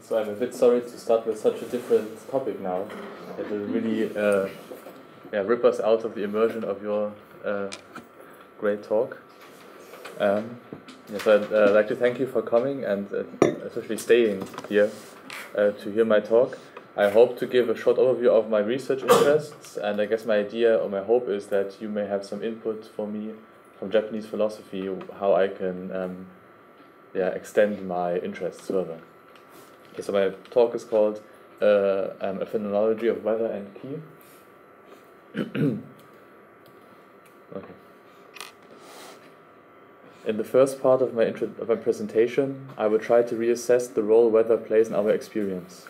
So I'm a bit sorry to start with such a different topic now. It will really uh, yeah, rip us out of the immersion of your uh, great talk. Um, yes, I'd uh, like to thank you for coming and uh, especially staying here uh, to hear my talk. I hope to give a short overview of my research interests, and I guess my idea or my hope is that you may have some input for me from Japanese philosophy, how I can um, yeah, extend my interests further. Okay, so my talk is called uh, um, A Phenomenology of Weather and Ki. okay. In the first part of my, intro- of my presentation, I will try to reassess the role weather plays in our experience.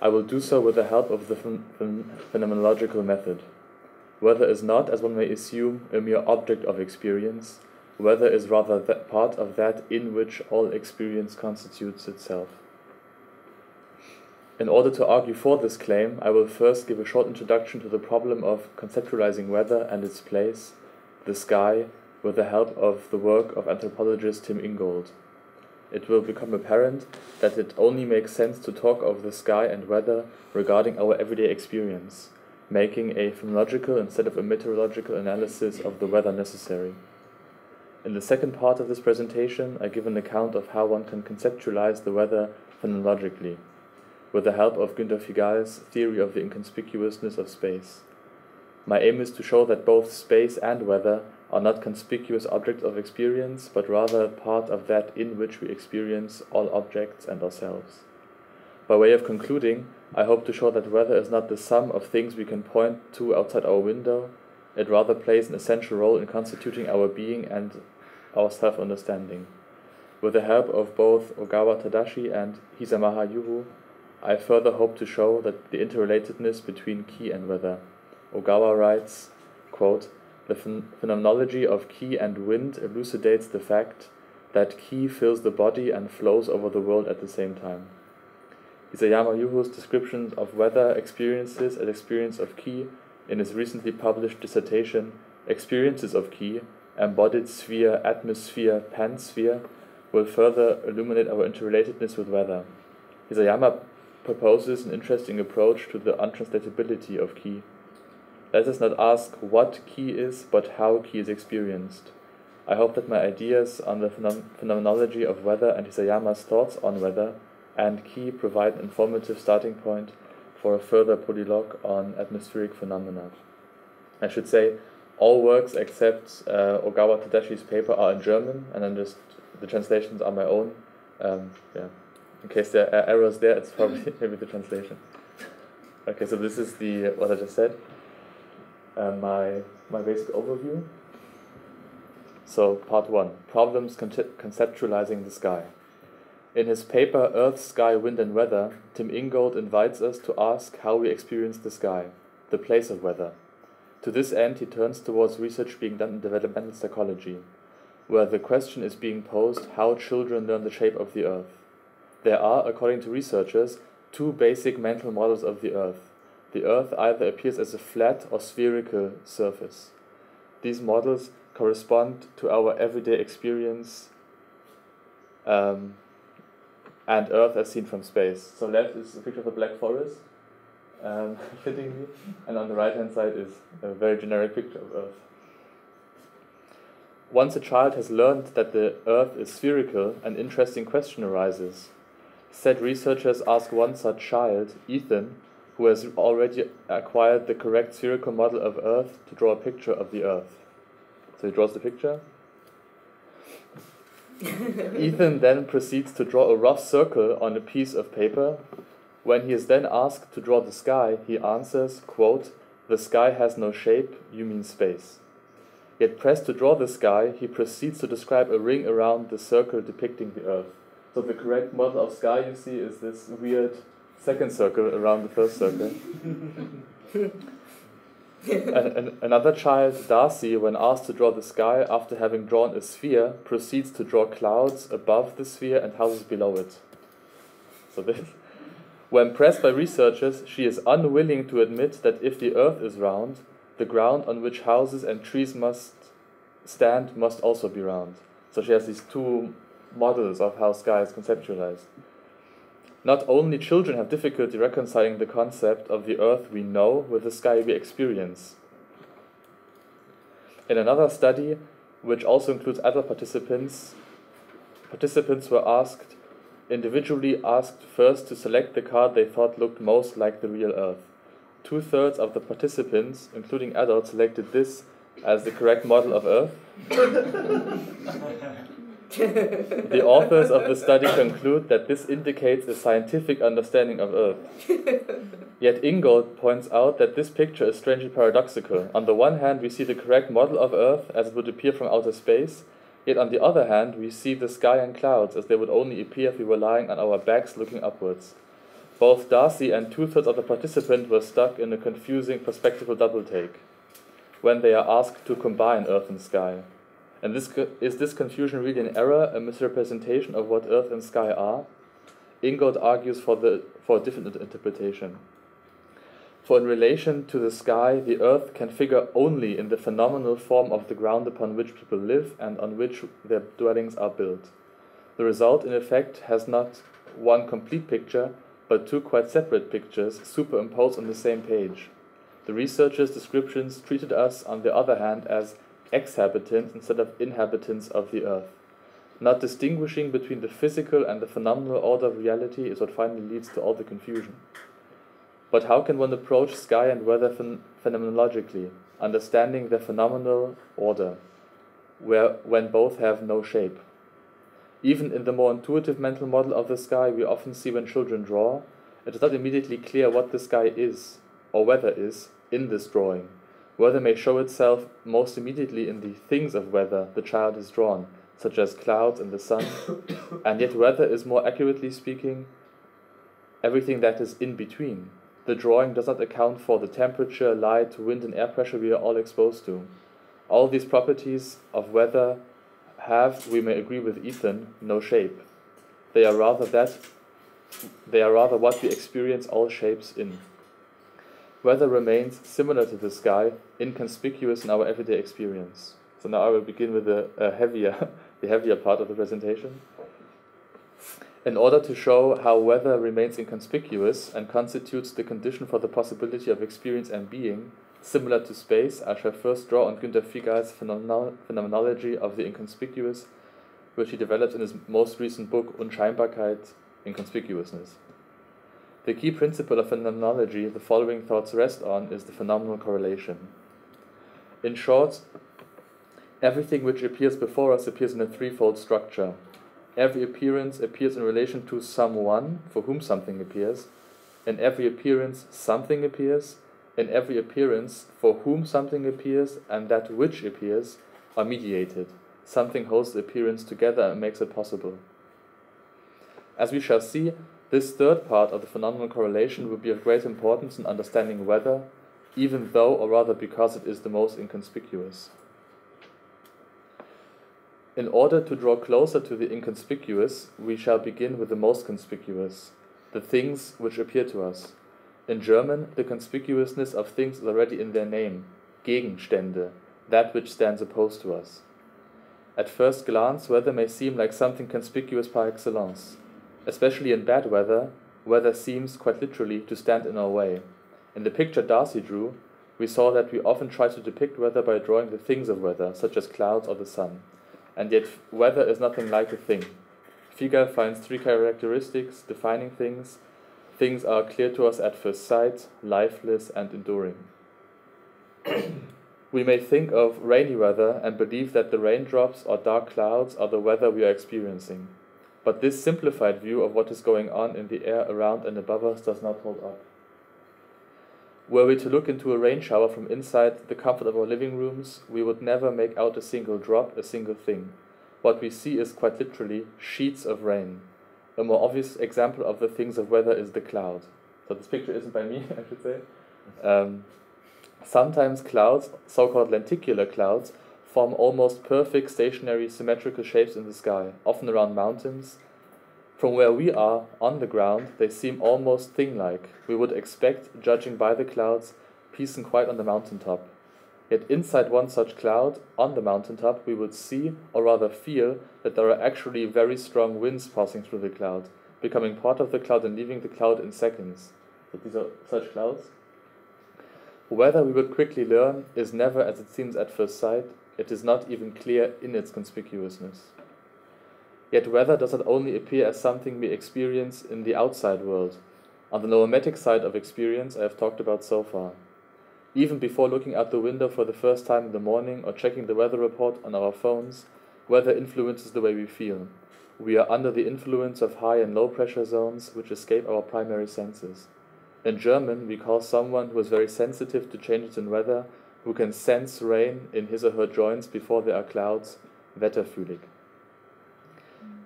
I will do so with the help of the ph- ph- phenomenological method. Weather is not, as one may assume, a mere object of experience. Weather is rather that part of that in which all experience constitutes itself. In order to argue for this claim, I will first give a short introduction to the problem of conceptualizing weather and its place, the sky, with the help of the work of anthropologist Tim Ingold. It will become apparent that it only makes sense to talk of the sky and weather regarding our everyday experience, making a phenomenological instead of a meteorological analysis of the weather necessary. In the second part of this presentation, I give an account of how one can conceptualize the weather phenomenologically with the help of Günter Figal's theory of the inconspicuousness of space. My aim is to show that both space and weather are not conspicuous objects of experience, but rather part of that in which we experience all objects and ourselves. By way of concluding, I hope to show that weather is not the sum of things we can point to outside our window, it rather plays an essential role in constituting our being and our self understanding. With the help of both Ogawa Tadashi and Hisayama Yuho, I further hope to show that the interrelatedness between ki and weather. Ogawa writes, quote, The phen phenomenology of ki and wind elucidates the fact that ki fills the body and flows over the world at the same time. Hisayama Yuho's description of weather experiences and experience of ki in his recently published dissertation, Experiences of Ki, Embodied Sphere, Atmosphere, Pansphere, will further illuminate our interrelatedness with weather. Hisayama proposes an interesting approach to the untranslatability of ki. Let us not ask what ki is, but how ki is experienced. I hope that my ideas on the phenom phenomenology of weather and Hisayama's thoughts on weather and ki provide an informative starting point for a further polylogue on atmospheric phenomena. I should say, all works except uh, Ogawa Tadashi's paper are in German, and then just the translations are my own. Um, yeah in case there are errors there, it's probably maybe the translation. Okay, so this is the what I just said. Uh, my my basic overview. So part one: problems conceptualizing the sky. In his paper Earth, Sky, Wind and Weather, Tim Ingold invites us to ask how we experience the sky, the place of weather. To this end, he turns towards research being done in developmental psychology, where the question is being posed how children learn the shape of the earth. There are, according to researchers, two basic mental models of the Earth. The Earth either appears as a flat or spherical surface. These models correspond to our everyday experience um, and Earth as seen from space. So left is a picture of a black forest, um, fittingly, and on the right hand side is a very generic picture of Earth. Once a child has learned that the Earth is spherical, an interesting question arises. Said researchers ask one such child, Ethan, who has already acquired the correct spherical model of Earth, to draw a picture of the Earth. So he draws the picture. Ethan then proceeds to draw a rough circle on a piece of paper. When he is then asked to draw the sky, he answers, quote, The sky has no shape, you mean space. Yet pressed to draw the sky, he proceeds to describe a ring around the circle depicting the Earth. So the correct model of sky you see is this weird second circle around the first circle. and, and another child, Darcy, when asked to draw the sky after having drawn a sphere, proceeds to draw clouds above the sphere and houses below it. So this. When pressed by researchers, she is unwilling to admit that if the earth is round, the ground on which houses and trees must stand must also be round. So she has these two models of how sky is conceptualized. Not only children have difficulty reconciling the concept of the earth we know with the sky we experience. In another study, which also includes other participants, participants were asked individually asked first to select the card they thought looked most like the real Earth. Two thirds of the participants, including adults, selected this as the correct model of Earth. the authors of the study conclude that this indicates a scientific understanding of Earth. Yet Ingold points out that this picture is strangely paradoxical. On the one hand, we see the correct model of Earth as it would appear from outer space, yet on the other hand, we see the sky and clouds as they would only appear if we were lying on our backs looking upwards. Both Darcy and two thirds of the participants were stuck in a confusing perspectival double take when they are asked to combine Earth and sky. And this is this confusion really an error, a misrepresentation of what Earth and sky are? Ingold argues for, the, for a different interpretation. For in relation to the sky, the earth can figure only in the phenomenal form of the ground upon which people live and on which their dwellings are built. The result, in effect, has not one complete picture, but two quite separate pictures superimposed on the same page. The researchers' descriptions treated us, on the other hand, as exhabitants instead of inhabitants of the earth. Not distinguishing between the physical and the phenomenal order of reality is what finally leads to all the confusion. But how can one approach sky and weather phen phenomenologically, understanding their phenomenal order, where, when both have no shape? Even in the more intuitive mental model of the sky we often see when children draw, it is not immediately clear what the sky is, or weather is, in this drawing. Weather may show itself most immediately in the things of weather the child is drawn, such as clouds and the sun, and yet weather is more accurately speaking everything that is in between. The drawing does not account for the temperature, light, wind, and air pressure we are all exposed to. All these properties of weather have, we may agree with Ethan, no shape. They are rather that they are rather what we experience all shapes in. Weather remains similar to the sky, inconspicuous in our everyday experience. So now I will begin with the uh, heavier, the heavier part of the presentation. In order to show how weather remains inconspicuous and constitutes the condition for the possibility of experience and being, similar to space, I shall first draw on Günter Figal's phenomenology of the inconspicuous, which he developed in his most recent book Unscheinbarkeit, Inconspicuousness. The key principle of phenomenology the following thoughts rest on is the phenomenal correlation. In short, everything which appears before us appears in a threefold structure. Every appearance appears in relation to someone for whom something appears. In every appearance, something appears. In every appearance, for whom something appears and that which appears are mediated. Something holds the appearance together and makes it possible. As we shall see, this third part of the phenomenal correlation will be of great importance in understanding weather, even though, or rather because it is the most inconspicuous. In order to draw closer to the inconspicuous, we shall begin with the most conspicuous, the things which appear to us. In German, the conspicuousness of things is already in their name, Gegenstände, that which stands opposed to us. At first glance, weather may seem like something conspicuous par excellence. Especially in bad weather, weather seems, quite literally, to stand in our way. In the picture Darcy drew, we saw that we often try to depict weather by drawing the things of weather, such as clouds or the sun. And yet, weather is nothing like a thing. Figal finds three characteristics defining things. Things are clear to us at first sight, lifeless, and enduring. we may think of rainy weather and believe that the raindrops or dark clouds are the weather we are experiencing. But this simplified view of what is going on in the air around and above us does not hold up. Were we to look into a rain shower from inside the comfort of our living rooms, we would never make out a single drop, a single thing. What we see is quite literally sheets of rain. A more obvious example of the things of weather is the cloud. So this picture isn't by me, I should say. Um, sometimes clouds, so-called lenticular clouds, form almost perfect stationary symmetrical shapes in the sky, often around mountains. From where we are, on the ground, they seem almost thing-like. We would expect, judging by the clouds, peace and quiet on the mountaintop. Yet inside one such cloud, on the mountaintop, we would see, or rather feel, that there are actually very strong winds passing through the cloud, becoming part of the cloud and leaving the cloud in seconds. So these are such clouds. Weather we would quickly learn is never as it seems at first sight, it is not even clear in its conspicuousness. Yet weather does not only appear as something we experience in the outside world, on the noematic side of experience I have talked about so far. Even before looking out the window for the first time in the morning or checking the weather report on our phones, weather influences the way we feel. We are under the influence of high and low pressure zones which escape our primary senses. In German, we call someone who is very sensitive to changes in weather, who can sense rain in his or her joints before there are clouds, wetterfühlig.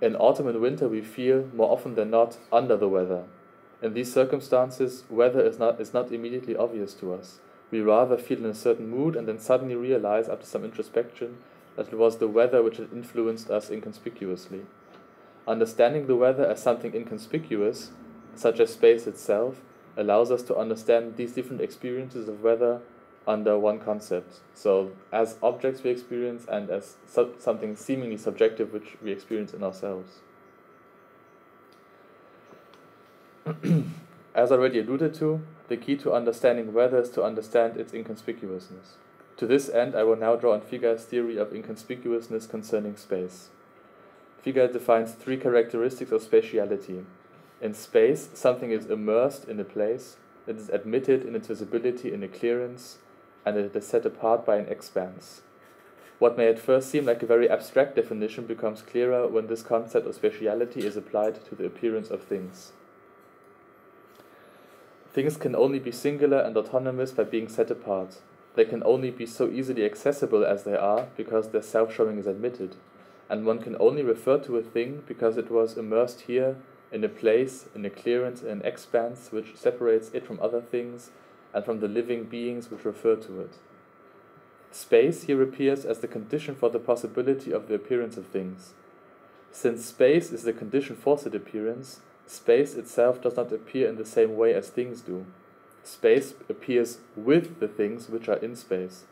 In autumn and winter, we feel, more often than not, under the weather. In these circumstances, weather is not, is not immediately obvious to us. We rather feel in a certain mood and then suddenly realize, after some introspection, that it was the weather which had influenced us inconspicuously. Understanding the weather as something inconspicuous, such as space itself, allows us to understand these different experiences of weather under one concept. So, as objects we experience, and as something seemingly subjective which we experience in ourselves. as already alluded to, the key to understanding weather is to understand its inconspicuousness. To this end, I will now draw on Figal's theory of inconspicuousness concerning space. Figal defines three characteristics of spatiality. In space, something is immersed in a place, it is admitted in its visibility in a clearance, and it is set apart by an expanse. What may at first seem like a very abstract definition becomes clearer when this concept of spatiality is applied to the appearance of things. Things can only be singular and autonomous by being set apart. They can only be so easily accessible as they are because their self showing is admitted, and one can only refer to a thing because it was immersed here in a place, in a clearance, in an expanse which separates it from other things and from the living beings which refer to it. Space here appears as the condition for the possibility of the appearance of things. Since space is the condition for said appearance, space itself does not appear in the same way as things do. Space appears with the things which are in space.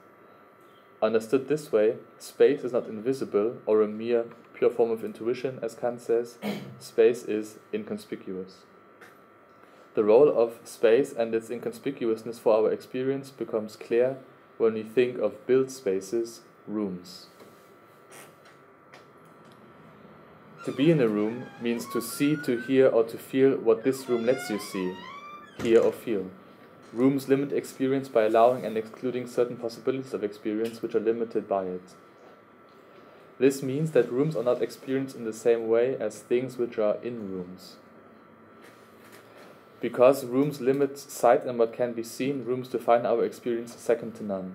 Understood this way, space is not invisible or a mere pure form of intuition, as Kant says, space is inconspicuous. The role of space and its inconspicuousness for our experience becomes clear when we think of built spaces, rooms. To be in a room means to see, to hear, or to feel what this room lets you see, hear, or feel. Rooms limit experience by allowing and excluding certain possibilities of experience which are limited by it. This means that rooms are not experienced in the same way as things which are in rooms. Because rooms limit sight and what can be seen, rooms define our experience second to none.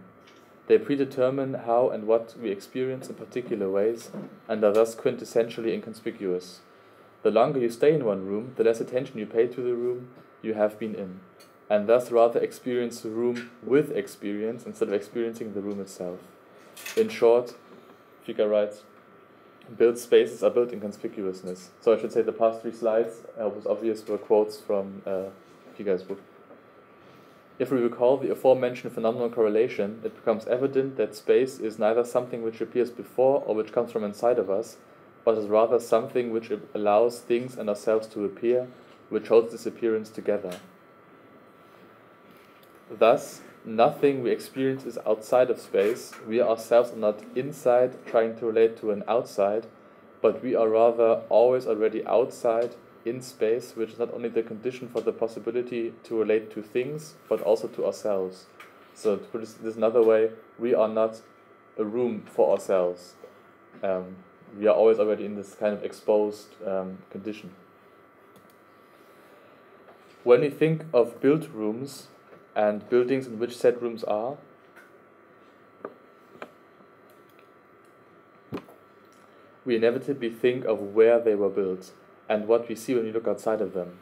They predetermine how and what we experience in particular ways, and are thus quintessentially inconspicuous. The longer you stay in one room, the less attention you pay to the room you have been in, and thus rather experience the room with experience instead of experiencing the room itself. In short, Figal writes, built spaces are built in conspicuousness. So I should say the past three slides, uh, was obvious, were quotes from uh, Figal's book. If we recall the aforementioned phenomenal correlation, it becomes evident that space is neither something which appears before or which comes from inside of us, but is rather something which allows things and ourselves to appear, which holds this appearance together. Thus, nothing we experience is outside of space. We ourselves are not inside trying to relate to an outside, but we are rather always already outside in space, which is not only the condition for the possibility to relate to things, but also to ourselves. So, to put this another way, we are not a room for ourselves. Um, we are always already in this kind of exposed um, condition. When we think of built rooms and buildings in which said rooms are, we inevitably think of where they were built and what we see when we look outside of them.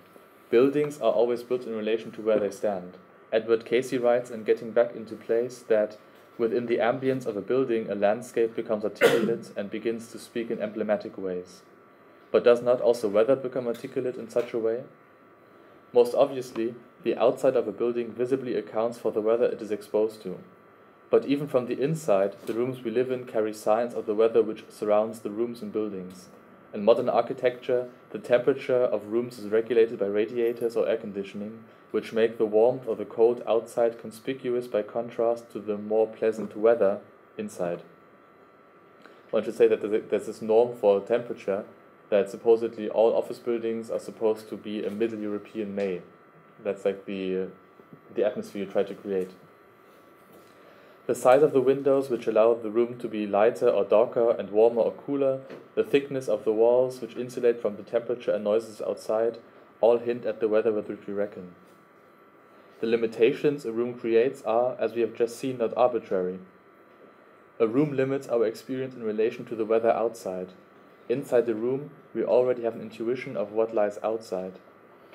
Buildings are always built in relation to where they stand. Edward Casey writes in Getting Back into Place that within the ambience of a building, a landscape becomes articulate and begins to speak in emblematic ways. But does not also weather become articulate in such a way? Most obviously, the outside of a building visibly accounts for the weather it is exposed to. But even from the inside, the rooms we live in carry signs of the weather which surrounds the rooms and buildings. In modern architecture, the temperature of rooms is regulated by radiators or air conditioning, which make the warmth or the cold outside conspicuous by contrast to the more pleasant weather inside. One should say that there's this norm for temperature that supposedly all office buildings are supposed to be a Middle European May. That's like the the atmosphere you try to create. The size of the windows, which allow the room to be lighter or darker and warmer or cooler, the thickness of the walls, which insulate from the temperature and noises outside, all hint at the weather with which we reckon. The limitations a room creates are, as we have just seen, not arbitrary. A room limits our experience in relation to the weather outside. Inside the room, we already have an intuition of what lies outside.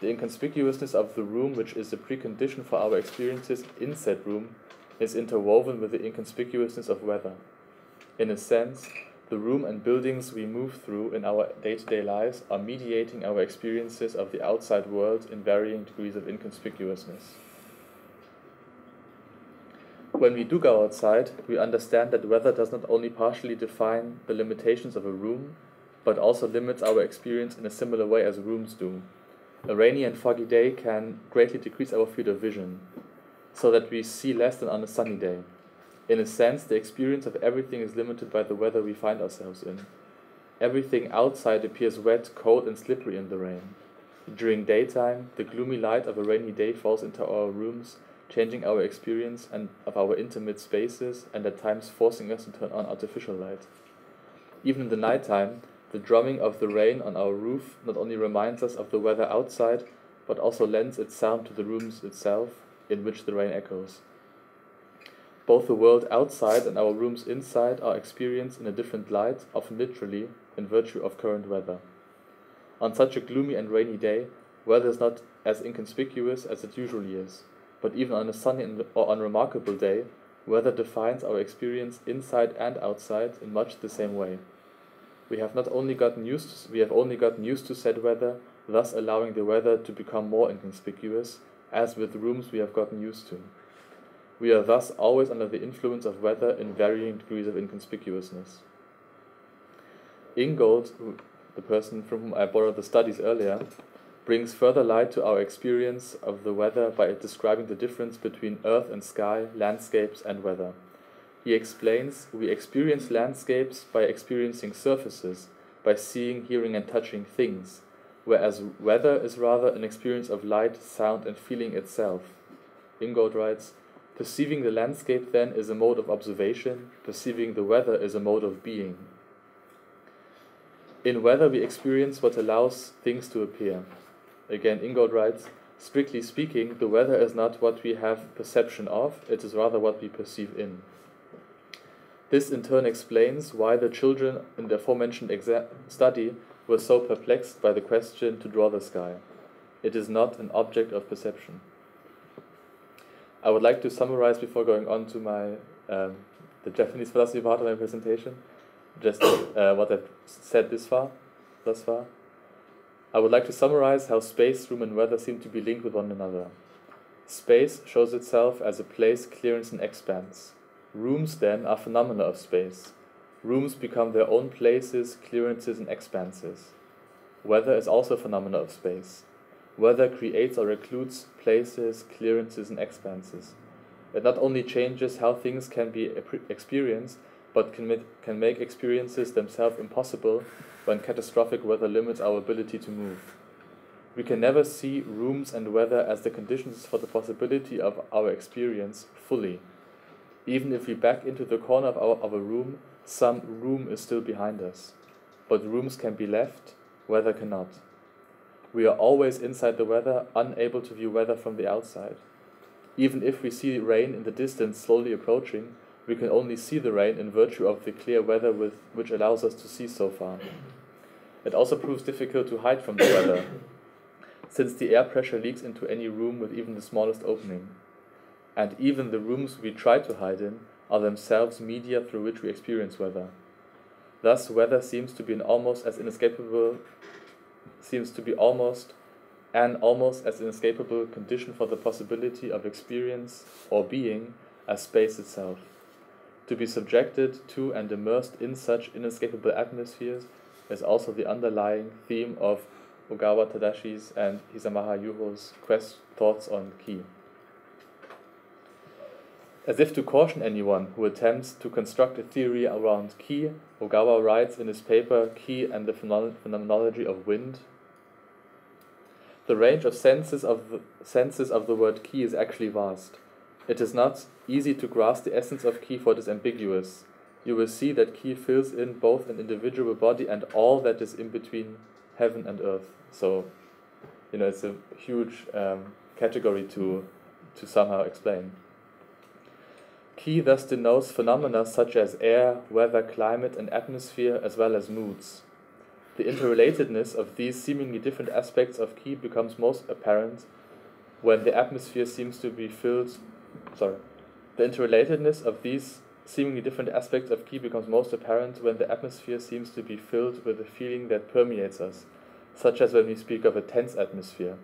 The inconspicuousness of the room, which is the precondition for our experiences in said room, is interwoven with the inconspicuousness of weather. In a sense, the room and buildings we move through in our day to day lives are mediating our experiences of the outside world in varying degrees of inconspicuousness. When we do go outside, we understand that weather does not only partially define the limitations of a room, but also limits our experience in a similar way as rooms do. A rainy and foggy day can greatly decrease our field of vision, so that we see less than on a sunny day. In a sense, the experience of everything is limited by the weather we find ourselves in. Everything outside appears wet, cold, and slippery in the rain. During daytime, the gloomy light of a rainy day falls into our rooms, changing our experience and of our intimate spaces and at times forcing us to turn on artificial light. Even in the nighttime, the drumming of the rain on our roof not only reminds us of the weather outside, but also lends its sound to the rooms itself in which the rain echoes. Both the world outside and our rooms inside are experienced in a different light, often literally, in virtue of current weather. On such a gloomy and rainy day, weather is not as inconspicuous as it usually is, but even on a sunny or unremarkable day, weather defines our experience inside and outside in much the same way. We have not only gotten used to, we have only gotten used to said weather, thus allowing the weather to become more inconspicuous, as with rooms we have gotten used to. We are thus always under the influence of weather in varying degrees of inconspicuousness. Ingold, the person from whom I borrowed the studies earlier, brings further light to our experience of the weather by describing the difference between earth and sky, landscapes, and weather. He explains we experience landscapes by experiencing surfaces, by seeing, hearing, and touching things, whereas weather is rather an experience of light, sound, and feeling itself. Ingold writes Perceiving the landscape, then, is a mode of observation, perceiving the weather is a mode of being. In weather, we experience what allows things to appear. Again, Ingold writes Strictly speaking, the weather is not what we have perception of, it is rather what we perceive in. This in turn explains why the children in the aforementioned study were so perplexed by the question to draw the sky. It is not an object of perception. I would like to summarize before going on to my um, the Japanese philosophy part of my presentation, just uh, what I've said this far, thus far. I would like to summarize how space, room, and weather seem to be linked with one another. Space shows itself as a place, clearance, and expanse. Rooms, then, are phenomena of space. Rooms become their own places, clearances, and expanses. Weather is also a phenomena of space. Weather creates or recludes places, clearances, and expanses. It not only changes how things can be experienced, but can, can make experiences themselves impossible when catastrophic weather limits our ability to move. We can never see rooms and weather as the conditions for the possibility of our experience fully even if we back into the corner of, our, of a room, some room is still behind us. But rooms can be left, weather cannot. We are always inside the weather, unable to view weather from the outside. Even if we see rain in the distance slowly approaching, we can only see the rain in virtue of the clear weather with, which allows us to see so far. It also proves difficult to hide from the weather, since the air pressure leaks into any room with even the smallest opening and even the rooms we try to hide in are themselves media through which we experience weather. Thus, weather seems to be an almost as inescapable seems to be almost an almost as inescapable condition for the possibility of experience or being as space itself. To be subjected to and immersed in such inescapable atmospheres is also the underlying theme of Ogawa Tadashi's and Hisayama Yuho's quest thoughts on ki. As if to caution anyone who attempts to construct a theory around ki, Ogawa writes in his paper Ki and the Phenomenology of Wind. The range of senses of the, senses of the word ki is actually vast. It is not easy to grasp the essence of ki, for it is ambiguous. You will see that ki fills in both an individual body and all that is in between heaven and earth. So, you know, it's a huge um, category to to somehow explain. Ki thus denotes phenomena such as air, weather, climate, and atmosphere, as well as moods. The interrelatedness of these seemingly different aspects of Ki becomes most apparent when the atmosphere seems to be filled. Sorry. The interrelatedness of these seemingly different aspects of Ki becomes most apparent when the atmosphere seems to be filled with a feeling that permeates us, such as when we speak of a tense atmosphere.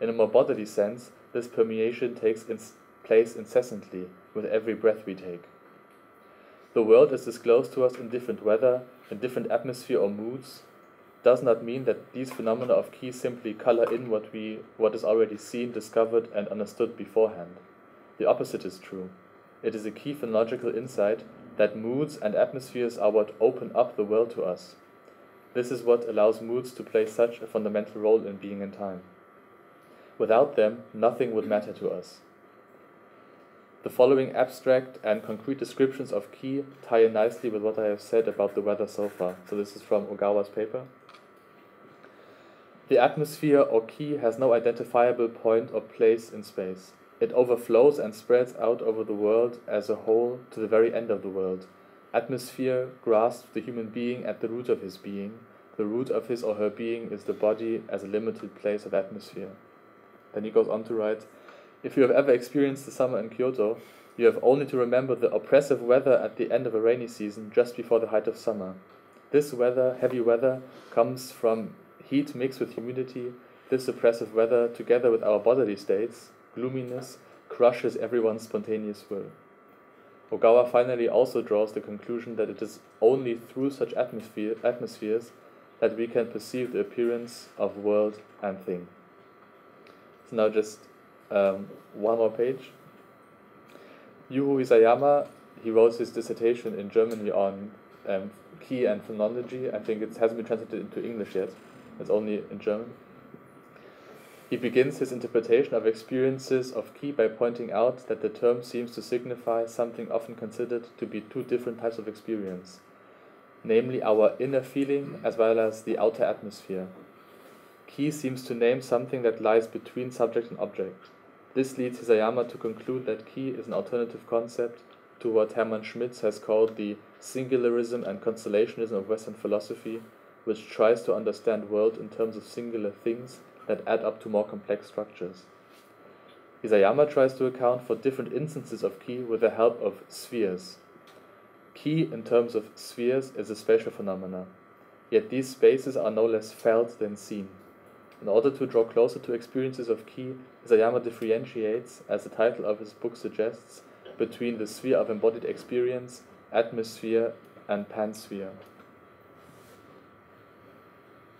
In a more bodily sense, this permeation takes place incessantly with every breath we take. The world is disclosed to us in different weather, in different atmosphere or moods, does not mean that these phenomena of ki simply color in what we what is already seen, discovered, and understood beforehand. The opposite is true. It is a key phonological insight that moods and atmospheres are what open up the world to us. This is what allows moods to play such a fundamental role in being in time. Without them, nothing would matter to us. The following abstract and concrete descriptions of ki tie in nicely with what I have said about the weather so far. So this is from Ogawa's paper. The atmosphere or ki has no identifiable point or place in space. It overflows and spreads out over the world as a whole to the very end of the world. Atmosphere grasps the human being at the root of his being. The root of his or her being is the body as a limited place of atmosphere. Then he goes on to write if you have ever experienced the summer in Kyoto, you have only to remember the oppressive weather at the end of a rainy season just before the height of summer. This weather, heavy weather, comes from heat mixed with humidity. This oppressive weather, together with our bodily states, gloominess, crushes everyone's spontaneous will. Ogawa finally also draws the conclusion that it is only through such atmosphere, atmospheres that we can perceive the appearance of world and thing. So now just um, one more page. Yuho Hisayama, he wrote his dissertation in Germany on um, ki and phenomenology. I think it hasn't been translated into English yet. It's only in German. He begins his interpretation of experiences of ki by pointing out that the term seems to signify something often considered to be two different types of experience, namely our inner feeling as well as the outer atmosphere. Ki seems to name something that lies between subject and object. This leads Hisayama to conclude that ki is an alternative concept to what Hermann Schmitz has called the singularism and constellationism of Western philosophy, which tries to understand world in terms of singular things that add up to more complex structures. Hisayama tries to account for different instances of ki with the help of spheres. Ki, in terms of spheres, is a spatial phenomena, yet these spaces are no less felt than seen. In order to draw closer to experiences of ki, Hisayama differentiates, as the title of his book suggests, between the sphere of embodied experience, atmosphere, and pansphere.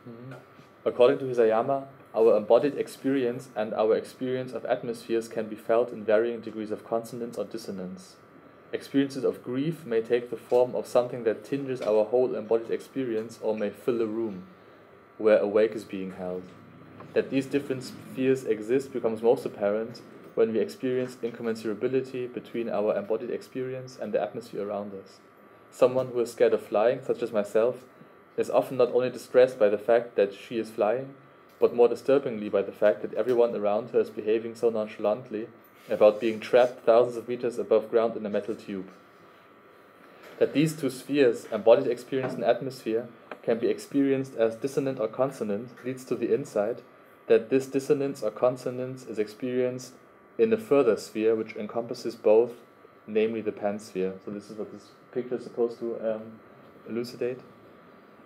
Mm-hmm. According to Hisayama, our embodied experience and our experience of atmospheres can be felt in varying degrees of consonance or dissonance. Experiences of grief may take the form of something that tinges our whole embodied experience or may fill a room where a wake is being held. That these different spheres exist becomes most apparent when we experience incommensurability between our embodied experience and the atmosphere around us. Someone who is scared of flying, such as myself, is often not only distressed by the fact that she is flying, but more disturbingly by the fact that everyone around her is behaving so nonchalantly about being trapped thousands of meters above ground in a metal tube. That these two spheres, embodied experience and atmosphere, can be experienced as dissonant or consonant leads to the insight that this dissonance or consonance is experienced in a further sphere which encompasses both, namely the pansphere. So this is what this picture is supposed to um, elucidate.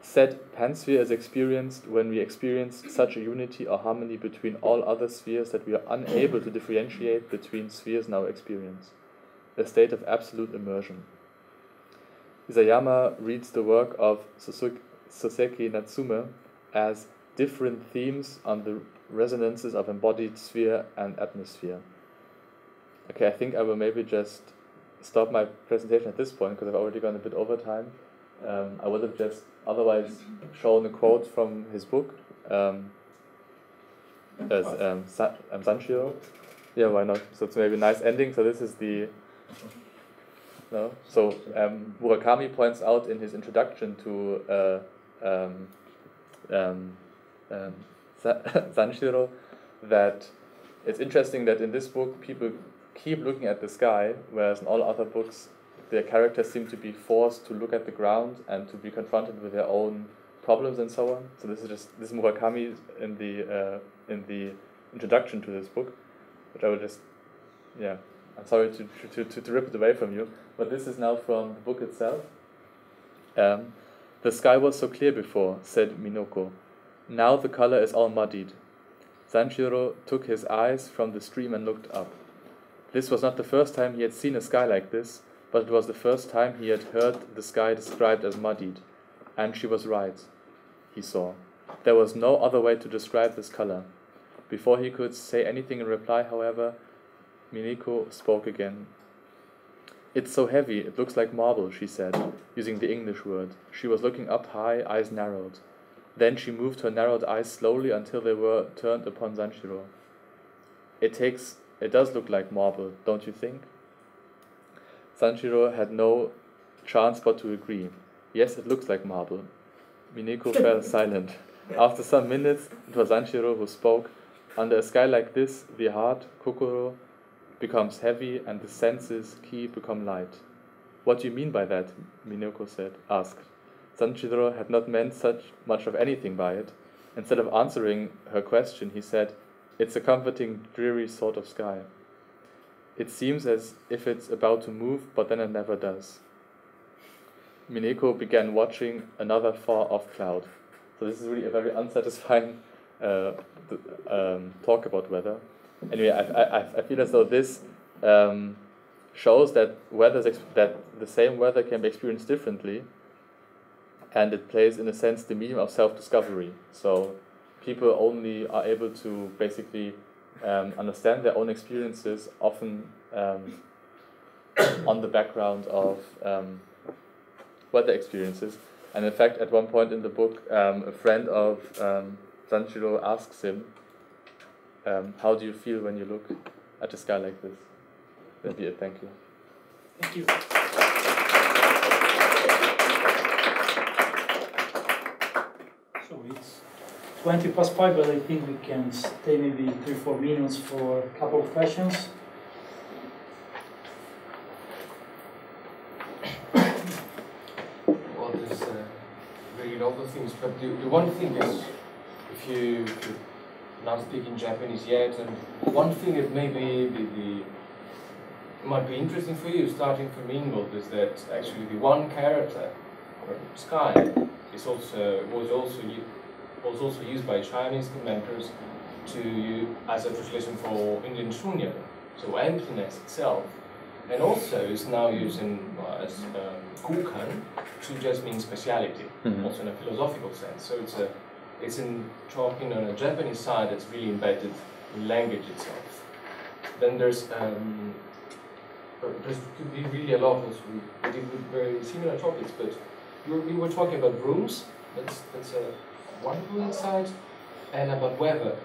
Said pansphere is experienced when we experience such a unity or harmony between all other spheres that we are unable to differentiate between spheres in our experience, a state of absolute immersion. Hisayama reads the work of Soseki, Natsume as different themes on the resonances of embodied sphere and atmosphere. Okay, I think I will maybe just stop my presentation at this point because I've already gone a bit over time. Um, I would have just otherwise shown a quote from his book um, as um, Sa- um, Sanshiro. Yeah, why not? So it's maybe a nice ending. So this is the no. So um, Murakami points out in his introduction to uh, um, um, um, Sanshiro that it's interesting that in this book people keep looking at the sky, whereas in all other books their characters seem to be forced to look at the ground and to be confronted with their own problems and so on. So this is just this is Murakami in the uh, in the introduction to this book, which I will just yeah. I'm sorry to, to, to, to rip it away from you, but this is now from the book itself. Um, the sky was so clear before, said Mineko. Now the color is all muddied. Sanshiro took his eyes from the stream and looked up. This was not the first time he had seen a sky like this, but it was the first time he had heard the sky described as muddied. And she was right, he saw. There was no other way to describe this color. Before he could say anything in reply, however, Mineko spoke again. It's so heavy, it looks like marble, she said, using the English word. She was looking up high, eyes narrowed. Then she moved her narrowed eyes slowly until they were turned upon Sanshiro. It takes it does look like marble, don't you think? Sanshiro had no chance but to agree. Yes, it looks like marble. Mineko fell silent. After some minutes, it was Sanshiro who spoke. Under a sky like this, the heart, kokoro, becomes heavy and the senses, ki, become light. What do you mean by that? Mineko said, asked. Sanshiro had not meant such much of anything by it. Instead of answering her question, he said, It's a comforting, dreary sort of sky. It seems as if it's about to move, but then it never does. Mineko began watching another far off cloud. So, this is really a very unsatisfying uh, um, talk about weather. Anyway, I, I, I feel as though this um, shows that weather that the same weather can be experienced differently, and it plays, in a sense, the medium of self discovery. So, people only are able to basically um, understand their own experiences, often um, on the background of um, weather experiences. And in fact, at one point in the book, um, a friend of um, Sanshiro asks him, um, How do you feel when you look at the sky like this? That'd be it. Thank you. Thank you. 20 past 5, but I think we can stay maybe 3 4 minutes for a couple of questions. Well, there's uh, very of things, but the, the one thing is, if you, if you're not speaking Japanese yet, and one thing that maybe the, the might be interesting for you, starting from Ingold, is that actually the one character, sky, is also was also was also used by Chinese inventors to as a translation for Indian shunya, so emptiness itself, and also is now used in uh, as um, kukan to just mean speciality, Mhm. also in a philosophical sense. So it's a it's in talking on a Japanese side that's really embedded in language itself. Then there's um, uh, there's could be really a lot of we did with very similar topics, but we were, we were talking about rooms. That's that's a one room inside, and about weather.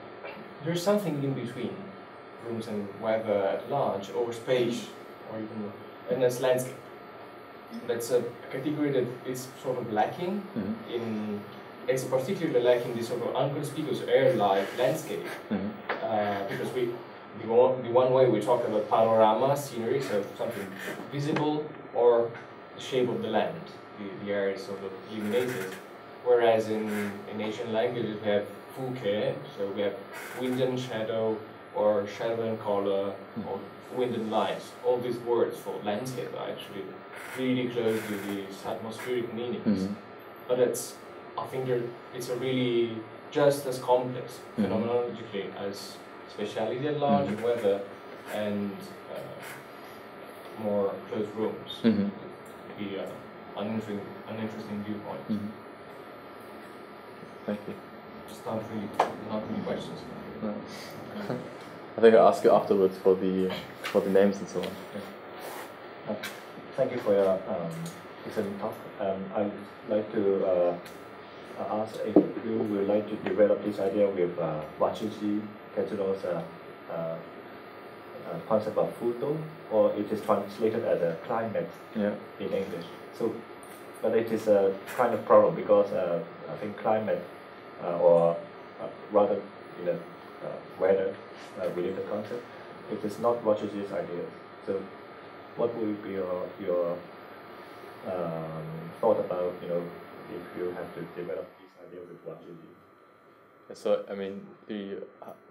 There's something in between rooms and weather at large, or space, or even and there's landscape. That's a category that is sort of lacking Mhm. in. It's particularly lacking this sort of unconspicuous air-like landscape Mhm. uh, because we the one, the one way we talk about panorama scenery, so something visible or the shape of the land. The, the air is sort of illuminated. Whereas in, in Asian languages we have fuke, so we have wind and shadow, or shadow and color, or wind and light. All these words for landscape are actually really close to these atmospheric meanings. Mhm. But it's, I think it's a really just as complex Mhm. phenomenologically as speciality at large Mhm. weather and uh, more closed rooms. Mhm. Would be uh, an, interesting, an interesting viewpoint. Thank you. Just not really, not really questions. No. I think I'll ask you afterwards for the for the names and so on. Uh, thank you for your um, excellent talk. Um, I'd like to uh, ask if you would like to develop this idea with uh, Watsuji Tetsuro's uh, uh, uh, concept of Fudo, or it is translated as a climate Yeah. in English. So, but it is a kind of problem because uh, I think climate, uh, or uh, rather, you know, uh, weather related concept, it is not Watsuji's idea. So, what would be your your um, thought about you know if you have to develop this idea with Watsuji? So I mean, the,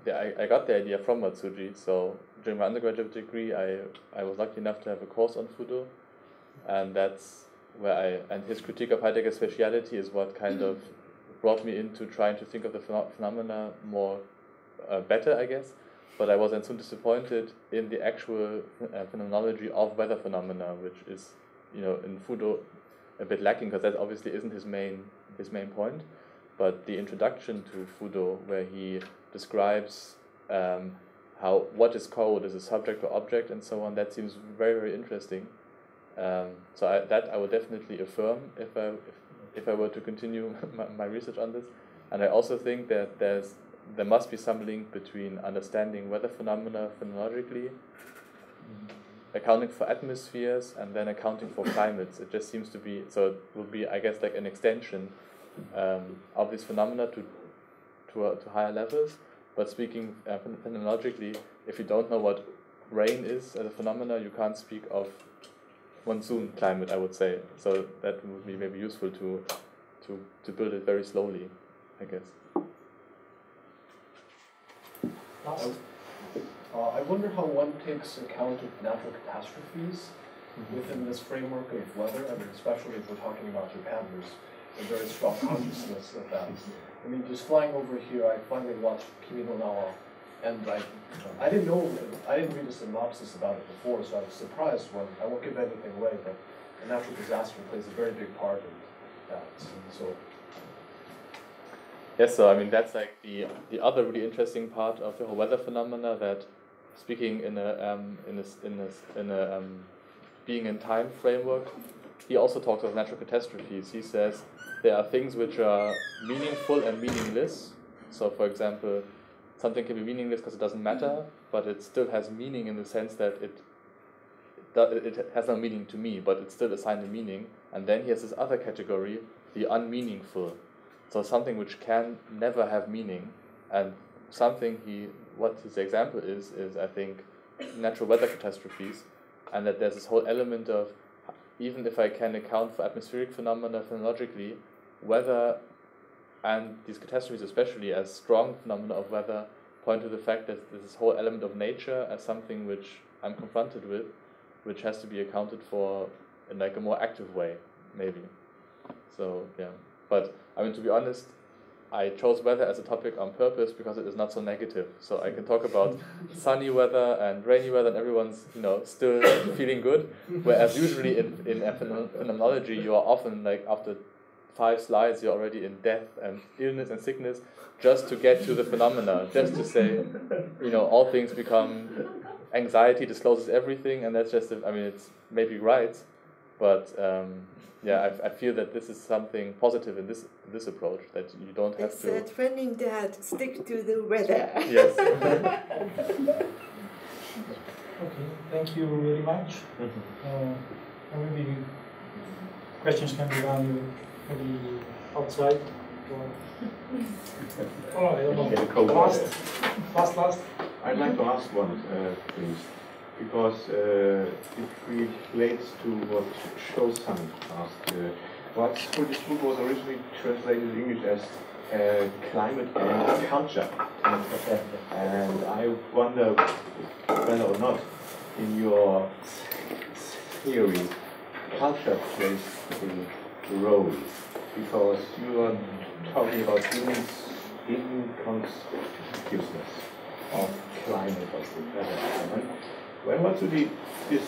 the I, I got the idea from Watsuji. So during my undergraduate degree, I I was lucky enough to have a course on Fudo, and that's where I and his critique of Heidegger's spatiality is what kind of brought me into trying to think of the pheno- phenomena more uh, better, I guess. But I was then soon disappointed in the actual uh, phenomenology of weather phenomena, which is, you know, in Fudo a bit lacking because that obviously isn't his main his main point but the introduction to Fudo, where he describes um, how what is code as a subject or object and so on, that seems very very interesting. Um, so I, that I would definitely affirm if I if, if I were to continue my, my research on this, and I also think that there's there must be some link between understanding weather phenomena phenomenologically, accounting for atmospheres, and then accounting for climates. It just seems to be so. It will be I guess like an extension um, of these phenomena to to, uh, to higher levels. But speaking uh, phenomenologically, if you don't know what rain is as a phenomena, you can't speak of monsoon climate. I would say so. That would be maybe useful to to to build it very slowly, I guess. Last. Uh, I wonder how one takes account of natural catastrophes within this framework of weather. I mean, especially if we're talking about Japan, there's a very strong consciousness of that. I mean, just flying over here, I finally watched Kimi no Na wa, and I, I didn't know, I didn't read a synopsis about it before, so I was surprised when, I won't give anything away, but a natural disaster plays a very big part in that. So, Yes, so I mean that's like the the other really interesting part of the whole weather phenomena that speaking in a um, in a in a, in a um, being in time framework, he also talks of natural catastrophes. He says there are things which are meaningful and meaningless. So, for example, something can be meaningless because it doesn't matter, but it still has meaning in the sense that it it has no meaning to me, but it's still assigned a meaning. And then he has this other category, the unmeaningful. So something which can never have meaning, and something he what his example is is I think natural weather catastrophes, and that there's this whole element of even if I can account for atmospheric phenomena phenologically, weather and these catastrophes especially as strong phenomena of weather point to the fact that this whole element of nature as something which I'm confronted with, which has to be accounted for in like a more active way, maybe. So yeah, but I mean to be honest, I chose weather as a topic on purpose because it is not so negative. So I can talk about sunny weather and rainy weather, and everyone's you know still feeling good. Whereas usually in in phenomenology, you are often like after five slides, you're already in death and illness and sickness, just to get to the phenomena, just to say, you know, all things become anxiety discloses everything, and that's just I mean it's maybe right, but um, yeah, I, I feel that this is something positive in this this approach that you don't have to. It's to. uh, training that stick to the weather. Yes. Okay, thank you very much. Uh, and maybe questions can be done maybe outside. Or, oh, I don't know. Last, last, last. I'd like to ask one, uh, please, because uh, it relates to what Shosan asked. Uh, Watsuji's book was originally translated in English as uh, climate and culture. And I wonder whether or not in your theory culture plays a role because you are talking about inconspicuousness of climate of element. When Watsuji is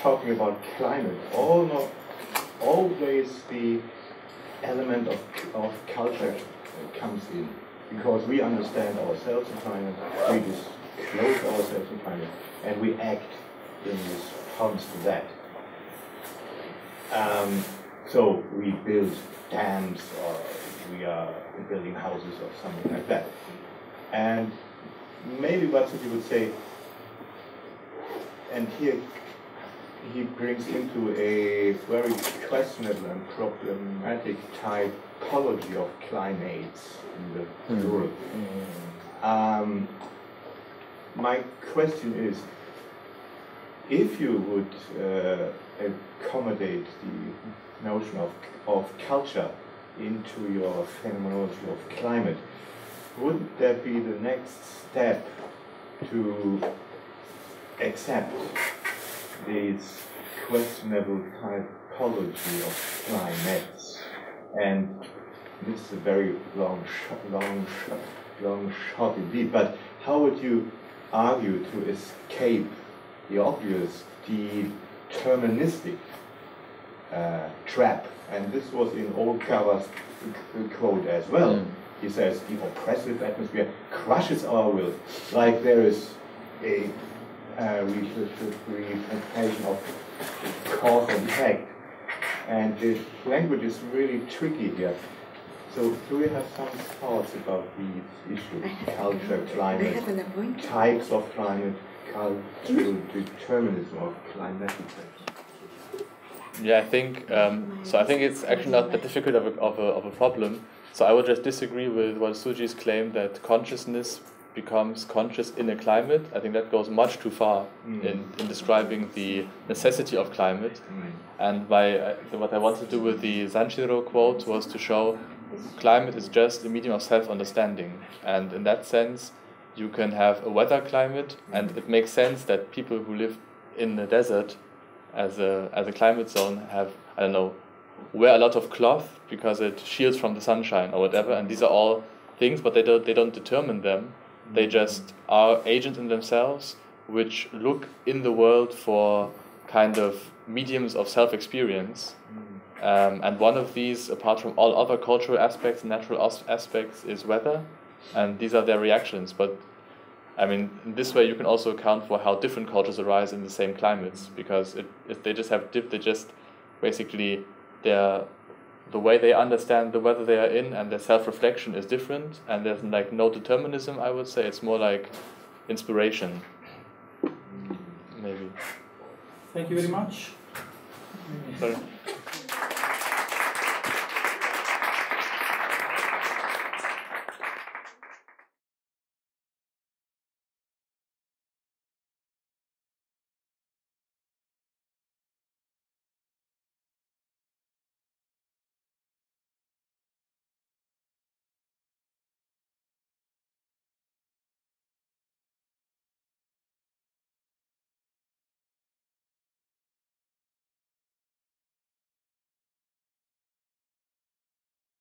talking about climate, all not, always the element of, of culture comes in because we understand ourselves in climate, we disclose ourselves in climate, and we act in response to that. Um, so we build dams or we are building houses or something like that. And maybe what you would say, and here he brings into a very questionable and problematic typology of climates in the Mm. plural. Um, my question is, if you would uh, accommodate the notion of, of culture into your phenomenology of climate, would that be the next step to accept this questionable typology of climates? And this is a very long, sh- long, sh- long shot indeed. But how would you argue to escape the obvious the deterministic uh, trap? And this was in Oldcover's quote as well. Mm. He says the oppressive atmosphere crushes our will, like there is a uh, representation of cause and effect. And the language is really tricky here. So do you have some thoughts about these issues, culture, climate, have an appointment. types of climate, cultural determinism of climatic change? Yeah, I think um, so. I think it's actually not that difficult of a, of a, of a problem. So I would just disagree with Watsuji's claim that consciousness becomes conscious in a climate. I think that goes much too far Mm. in, in describing the necessity of climate. And by uh, what I wanted to do with the Sanshiro quote was to show climate is just a medium of self-understanding, and in that sense, you can have a weather climate, and it makes sense that people who live in the desert as a as a climate zone have I don't know wear a lot of cloth because it shields from the sunshine or whatever, and these are all things, but they don't they don't determine them. They just are agents in themselves, which look in the world for kind of mediums of self-experience. Um, and one of these, apart from all other cultural aspects, natural aspects, is weather, and these are their reactions. But I mean, in this way, you can also account for how different cultures arise in the same climates, because it, it they just have diff- they just basically their the way they understand the weather they are in and their self-reflection is different, and there's like no determinism. I would say it's more like inspiration, maybe. Thank you very much. Sorry.